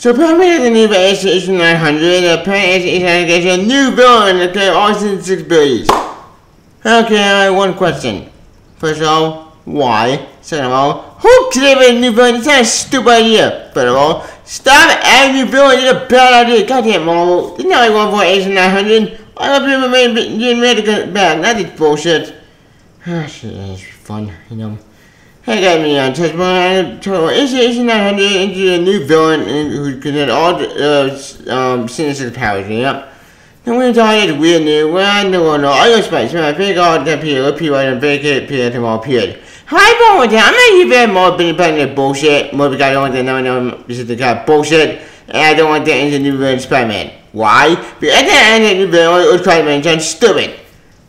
So apparently the new Issue 900, apparently Issue 900 gets a new villain, okay, all six abilities. Okay, I have one question. First of all, why? Second of all, who created a new villain? It's not a stupid idea. Third of all, stop adding new villains. It's a bad idea. Goddamn Marvel. It's not like one for Issue 900. I love people made getting ready to get back. Not this bullshit. Ah, shit, it's fun, you know. Hey guys, me on touch my total Issue 900 into a new villain who can get all the uh, um, sinister powers, yep. And we're talking is weird new, well, no, no, I go spice, my big all the people, people, and vacate, period, all period. Hi, Paul, I'm not even more been the bullshit, more because I don't want to know, no, this is the kind of bullshit, and I don't want to enter new villain Spider-Man. Why? Because at the end of the new villain, Spider-Man, John stupid.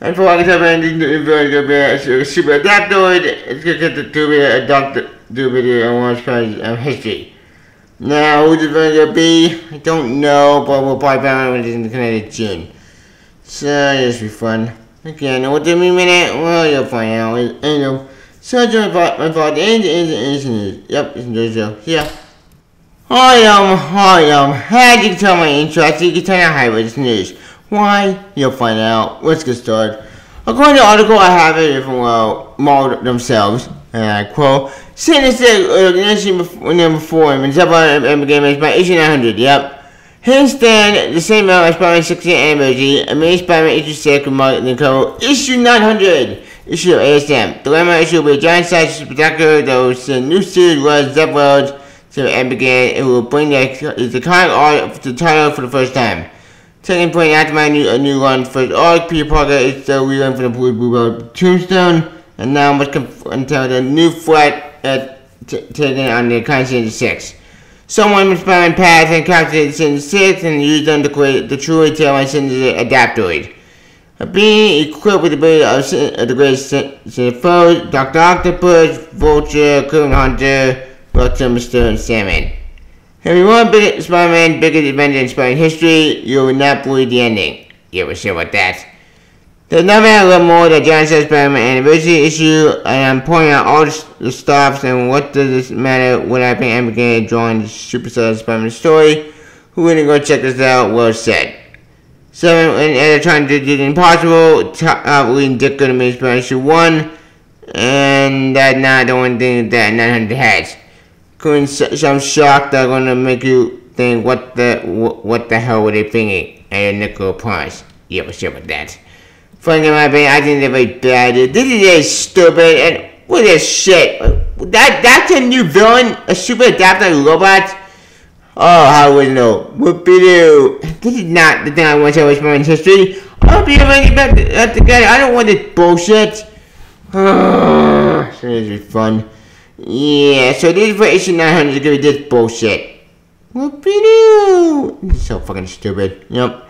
And for like seven, the villain gonna be a super adaptoid, it's gonna to be a doctor, to be a one of history. Now, who's it going to be? I don't know, but we'll probably find out when it's in the Connecticut June. So, this will be fun. Again, what you minute? Well, you'll find out. I know. So, my fault, my fault, and the and. Yep, it's in show. Yeah. Hi, um, hi, um, how you can tell my intro, so you can tell how high with news. Why? You'll find out. Let's get started. According to the article I have it from, well, Marvel themselves, and I quote, Sinister organization number four, and Zebra game is by issue 900, yep. Hence then, the same amount as Spider-Man 16 Emoji, Amazing Spider-Man issue 6 with Mark Nico, issue 900, issue of ASM. The Lemon issue will be a giant size spectacular, those the new series was Zeb Wells, so and it will bring the, the art to the title for the first time. Second point, after my new, a new run for arc, Peter Parker is still rerun for the Blue Blue Tombstone, and now I must until the new threat uh, taken on the Conscience 6. Someone was found paths and Conscience 6 and used them to create the truly tailored Adaptoid. Being equipped with the ability of, of the greatest foes, Dr. Octopus, Vulture, Coon Hunter, Vulture, Mr. and Salmon. If you want Spider-Man biggest adventure in Spider-Man history, you will not believe the ending. Yeah, we're see what that. There's nothing a little more than John says about my anniversary issue, and I'm pointing out all the stops and what does this matter when I think I'm beginning join the Superstar Spider-Man story. Who gonna go check this out? Well said. Seven, and they're trying to do the impossible, top, uh, leading Dick make Spider-Man issue 1, and that's not the only thing that 900 has. Couldn't some shock that are gonna make you think what the what the hell were they thinking? And a nickel price. Yeah, what's up with that? Funny in my opinion, I think they're very bad. This is just stupid and what is shit? That that's a new villain, a super adapter robot. Oh, how would know? Whoopie-doo. This is not the thing I want to show my history. I'll be able back together. I don't want this bullshit. This is fun. Yeah, so this issue 900 is gonna be this bullshit. Whoopie-doo! So fucking stupid. Yep.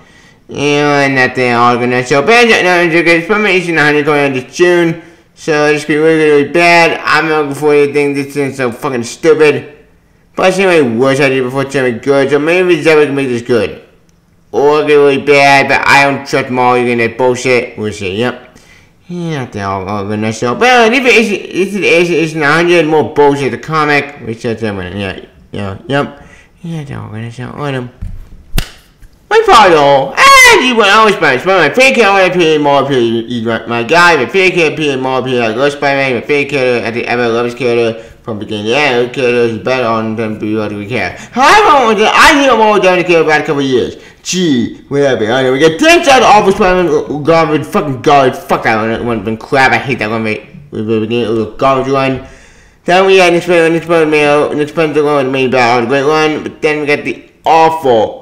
And that they are gonna show bad no information on it going into June. So it's gonna be really, really bad. I'm not looking for anything this is so fucking stupid. But anyway, worse I did before it's be good. So maybe Zebra can make this good. Or get really bad, but I don't trust more you gonna bullshit. We'll see, yep. Yeah, they're all gonna show. But if it's, it's, it's 900 more bullshit, the comic, which that's uh, yeah, yeah, yep. Yeah, they're all gonna show on them. My father, and you will always buy Spider-Man. Fake hero appear more you my guy, my fake appear more appear like Ghost Spider-Man, my fake hero uh, at the ever love his character from beginning to end. Character is uh, better on than be able to care. However, I hear more than to care about a couple years. Gee, whatever. I know we get ten out of Office Spider-Man garbage, fucking garbage. Fuck that one, one crap. I hate that one, mate. We was a garbage one. Then we had an experiment, mail, an experimental one made by a great one, but then we got the awful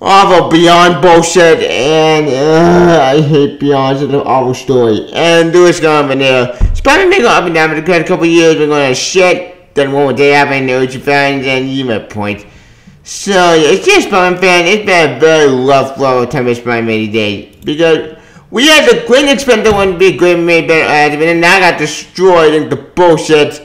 awful Beyond bullshit, and uh, I hate Beyond. It's an awful story. And Lewis gone from there. Spider-Man been going up and down for the past couple years, we're going to shit. Then one day happened, there was your fans, and you my point. So, yeah, it's just Spider-Man fan. It's been a very rough, rough time for Spider-Man today. Because we had the great expected one to be great, made better, and then I got destroyed into bullshit.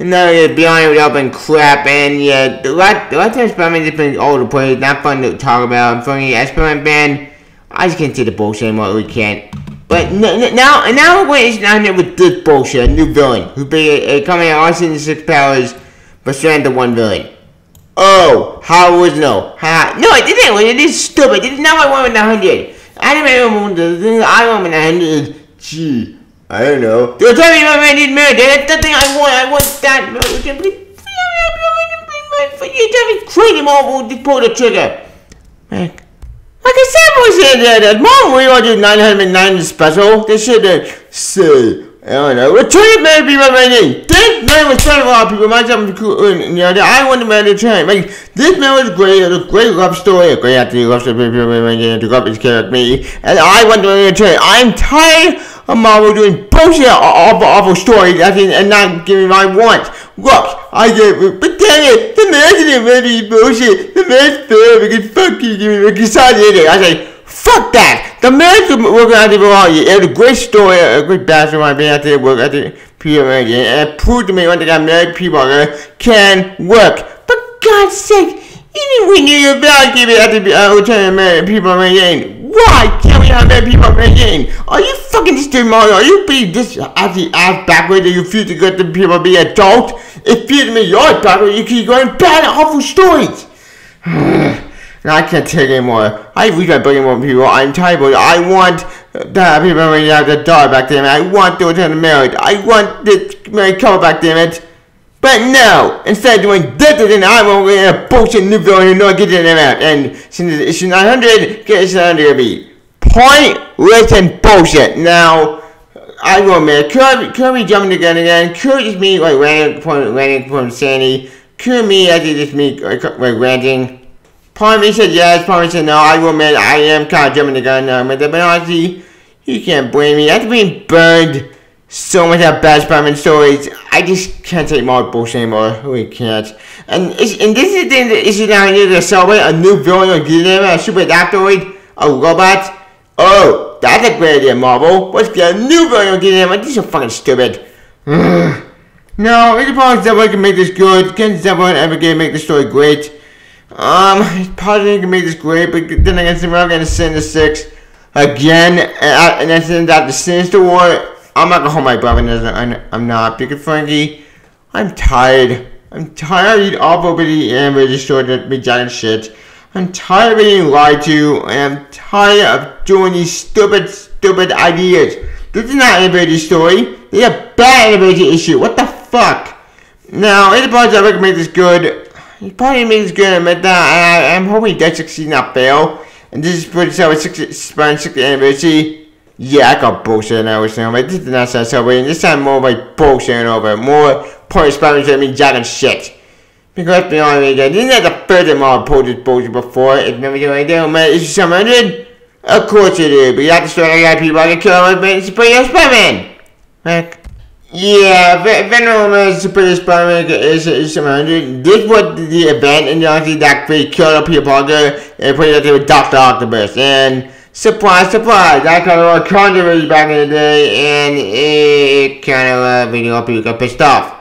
No, yeah, Beyond without being crap, and yeah, the lot, the lot of Spider-Man has been all the place, not fun to talk about. I'm funny, as Spider-Man band, I just can't see the bullshit anymore, we can't. But now, and now we're down there with this bullshit, a new villain, who's be uh, coming out the six powers, but the one villain. Oh, how was no? Ha, no, I didn't. It is stupid. It is not my woman 100. I didn't want the thing I want 100. Gee, I don't know. They're telling me my man need married. That's the thing I want. I want that. You tell me crazy mom will pull the trigger. Like, I said, boys, that mom, we do 990 special. They should say. It, man, people, my name. This man was trying a lot of people. My job was cool. I want to to try. Like, this man was great. It was a great love story. A great acting love story. To go his character, me. And I want the man to try. I'm tired of Marvel doing bullshit, awful, awful stories and not giving my wants. Look, I get it. But damn it, the man didn't really bullshit. The man's fair because fuck you, give me consolidated. I say, Fuck that! The American working out there all year. It was a great story, a great bastard when being out there work at the people again, and it proved to me one thing that married people can work. For God's sake, even when you're about to give it at the uh, hotel married people again, why can't we have married people again? Are you fucking doing Mario? Are you being this at the ass backwards that you feel to get the people be adult? It feels to me you're backward, you keep going bad awful stories. I can't take anymore. I wish I bring more people. I'm tired of it. I want to have people you have the dog back there. I want to attend marriage. I want this married couple back there. It. But no, instead of doing this, then I'm in a bullshit new video and not getting them out. And since it's issue 900, get issue 900 to be pointless and bullshit. Now, I will man. Kirby, Kirby jumping the gun again. Kirby just me like ranting from ranting from Sandy. Kirby, me, I did just me like ranting. Part of me said yes, part of me said no. I will admit I am kind of jumping the gun now. But, honestly, you can't blame me. After being burned so much of bad Spider-Man stories, I just can't take more bullshit anymore. Really can't. And, and this is the thing that issue down here to celebrate a new villain or get a super adaptoid, a robot. Oh, that's a great idea, Marvel. Let's What's the new villain or get him? This is fucking stupid. no, it's probably Zebra can make this good. Can Zebra ever get make the story great? Um, probably can make this great, but then against him, I'm going to send the six again, and, then send out the Sinister War. I'm not gonna hold my breath, and I'm not because Frankie, I'm tired. I'm tired of eating awful bitty and registered me giant shit. I'm tired of being lied to, and I'm tired of doing these stupid, stupid ideas. This is not an innovative story. This is a bad innovative issue. What the fuck? Now, parts I recommend this good. He probably makes good admit that. I, I'm hoping he does succeed, not fail. And this is pretty so it's 60th anniversary. Yeah, I got bullshit and I was saying, but this is not so celebrating. This time more like bullshit over. More point Spider-Man to me jacking shit. Because let's be honest again, is not the first time I've pulled this bullshit before. It's never doing anything, man. Is it 700? Of course it is, but you have to start I got people I can kill them, but it's Spider-Man. Like, yeah, Venom is Super Spider-Man is, is 700. This was the event in the that they killed Peter Parker and put it with Doctor Octopus. And surprise, surprise, that kind of controversy back in the day, and it kind of made a lot of people got pissed off.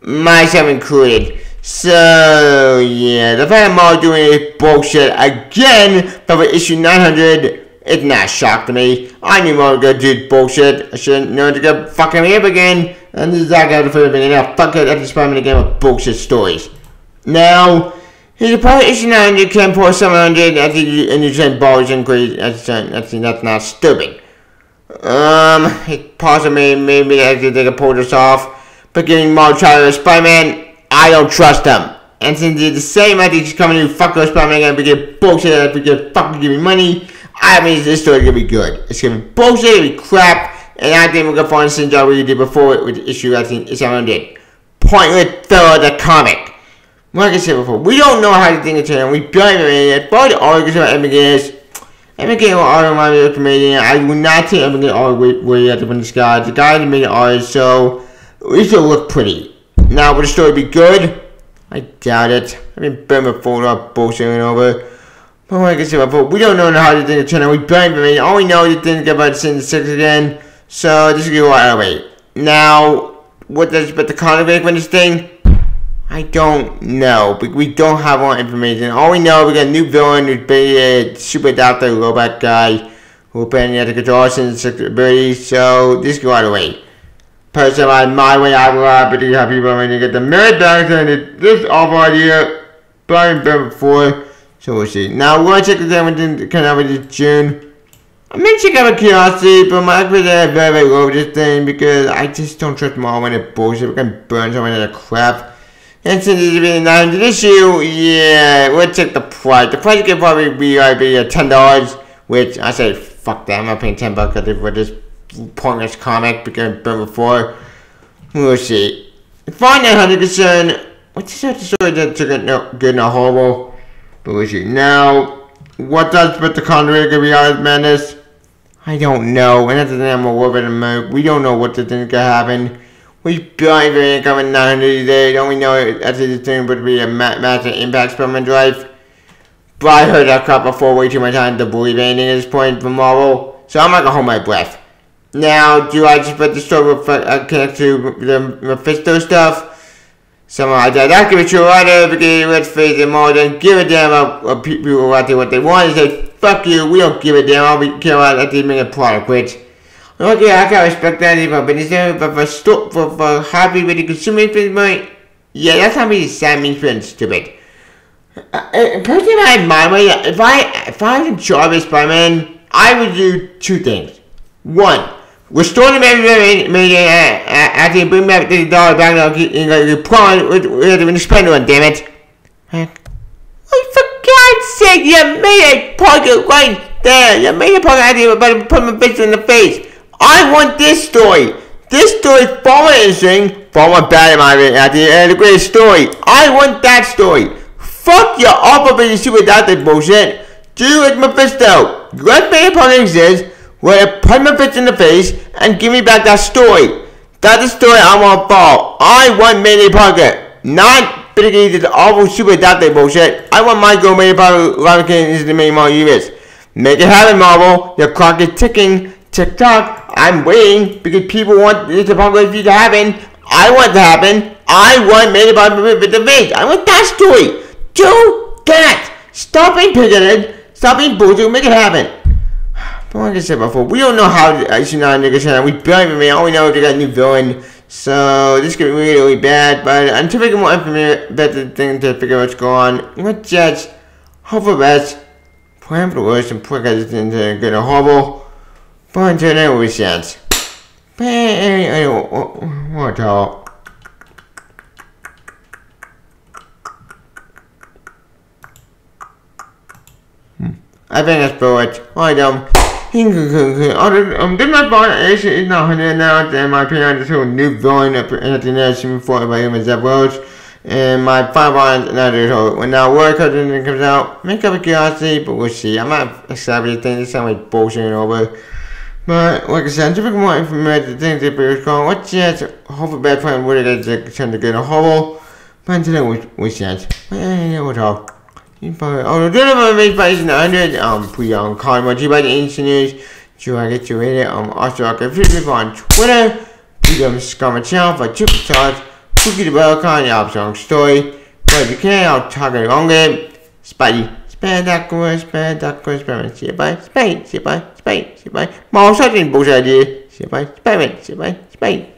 Myself included. So, yeah, the that Marvel doing this bullshit again for issue 900 it's not a shock to me. I knew I was gonna do bullshit. I shouldn't know to go fucking me up again. And this is that guy for everything. Now fuck it, that's Spider-Man again with bullshit stories. Now, he's probably issue 9 you can pour 700 and you, and you send balls and crazy. That's, that's, that's not stupid. Um, possibly maybe I think they could pull this off. But getting Charlie Spider-Man, I don't trust them. And since they're the same, I think he's coming to fuck with Spider-Man again, get bullshit, get fucking give me money. I mean, this story gonna be good. It's gonna be bullshit, it's gonna be crap, and I think we're gonna find the same job we did before with the issue I think it's did. Pointless filler the comic. Like I said before, we don't know how to think of it, we barely made it. But the articles about Emmett Emmett will argue my comedian. I will not take Emmett the way up in the sky. The guy that made the art, so it should look pretty. Now, will the story be good? I doubt it. I've been burning my phone up bullshitting over. But like I said we don't know how to do the channel. We don't even all we know is didn't get about sin six again. So this is gonna go out wait. Now what does but the conflict with this thing? I don't know. But we don't have all information. All we know we got a new villain who's been a super doctor robot guy who been at the control since six abilities. So this go out of way. Personally, my way I will uh, have to have people when you get the merit back and this awful idea Brian before, so we'll see. Now we're gonna check the out with June. I may check out a curiosity, but my expectations are very, very low with this thing because I just don't trust all when it bullshit. We're gonna burn some of that crap. And since it's been a 900 issue, yeah, we'll check the price. The price could probably be, uh, be uh, $10, which I say, fuck that, I'm not paying 10 bucks for this pointless comic because I've been before. We'll see. As 900 concerned, what's the story that took it no, good and horrible? Now, what does out of madness? I don't know. And that's thing I'm aware of. We don't know what the thing could happen. We blind very in 900 today. Don't we know that's the thing would be a ma massive impact experiment drive? But I heard that crap before way too much time to believe anything at this point from Marvel. So I'm not gonna hold my breath. Now, do I just put the story with, uh, connect to the Mephisto stuff? Somehow I thought that could be true either because let's face it, more than give a damn about people out there what they want. They say, fuck you, we don't give a damn, all we care about is making a product, which, okay, I can't respect that even, but instead but for, sto- for, for happy with the consumer point, yeah, that's how many means feeling stupid. Uh, uh personally, in my mind, if I, if I was in charge of Spider-Man, I would do two things. One, Restore the memory media after you bring back the dollar back now you prawn with the spend one, damn it. Heck. Oh, for God's sake, you made a pocket right there. You made a pocket idea about put my bitch in the face. I want this story. This story more interesting, far more bad in my idea, and a great story. I want that story. Fuck your awful business stupid out there bullshit. Do it Mephisto. Let me upon exist where put my bitch in the face and give me back that story. That's the story I want to follow. I want Mayday Parker, not Biggie this awful super doctor bullshit. I want my girl Mayday Parker Robin into the main Marvel universe. Make it happen, Marvel. Your clock is ticking. Tick tock. I'm waiting because people want this apocalypse to happen. I want to happen. I want Mayday Parker with the face. I want that story. Do that. Stop being pigeoned. Stop being bullshit. Make it happen. But like I said before, we don't know how Icy9 niggas turn We barely even all we know is they got a new villain. So this could be really, really bad. But until we get more information the thing to figure out what's going on, let's just hope for best, plan for the worst, and pray guys into get a horrible. But until then, we'll be chance. But anyway, what talk. I think that's bullet. I don't. Um, did my bond actually is not hundred now in my just a new villain at the nation before by him as Zeb Wells. And my final bond another so when now word cousin comes out, make up a curiosity, but we'll see. I'm not excited thing this sounds like bullshit and over. But like I said, to pick more information things that we're going, what's chance hope a bad friend would have turned to get a hovel. But then we we chance. We'll talk. On a global made by 900 um, pre-owned card, but by the engineers, to I get you rated. Um, also, I can visit people on Twitter, Freedom Scum channel for Chip Charge, Cookie the Belcon, Yabsong Story, but you can, I'll talk it on game. Spidey, spectacular, spectacular, spectacular, see you bye, spade, see you bye, spade, see you bye, more such in bullshit idea, see you bye, spade, see you bye, spade.